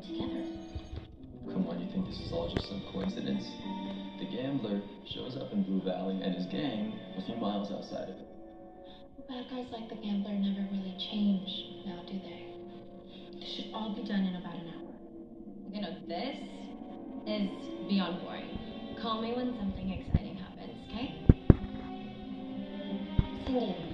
together. Come on, you think this is all just some coincidence? The gambler shows up in Blue Valley and his gang a few miles outside of it. Bad guys like the gambler never really change now, do they? This should all be done in about an hour. You know, this is beyond boring. Call me when something exciting happens, okay? Cindy,